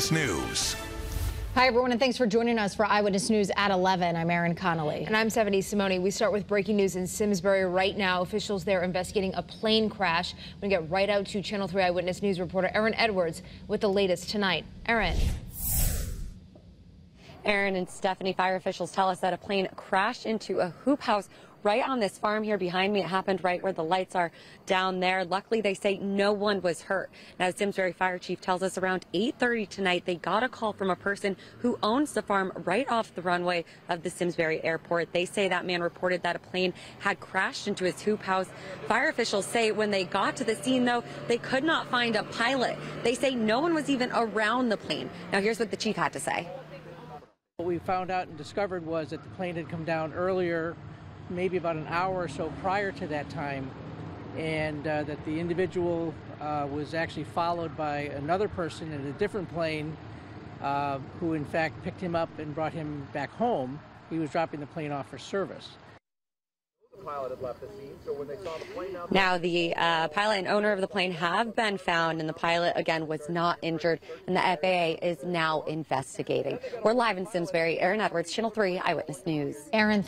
Eyewitness News. Hi, everyone, and thanks for joining us for Eyewitness News at 11. I'm Erin Connolly. And I'm Stephanie Simon. We start with breaking news in Simsbury right now. Officials there investigating a plane crash. We get right out to Channel 3 Eyewitness News reporter Erin Edwards with the latest tonight. Erin. Erin and Stephanie, fire officials tell us that a plane crashed into a hoop house right on this farm here behind me. It happened right where the lights are down there. Luckily, they say no one was hurt. Now, Simsbury Fire Chief tells us around 8.30 tonight, they got a call from a person who owns the farm right off the runway of the Simsbury Airport. They say that man reported that a plane had crashed into his hoop house. Fire officials say when they got to the scene, though, they could not find a pilot. They say no one was even around the plane. Now, here's what the chief had to say. What we found out and discovered was that the plane had come down earlier maybe about an hour or so prior to that time, and uh, that the individual uh, was actually followed by another person in a different plane uh, who, in fact, picked him up and brought him back home. He was dropping the plane off for service. Now, the uh, pilot and owner of the plane have been found, and the pilot, again, was not injured, and the FAA is now investigating. We're live in Simsbury. Erin Edwards, Channel 3 Eyewitness News. Erin,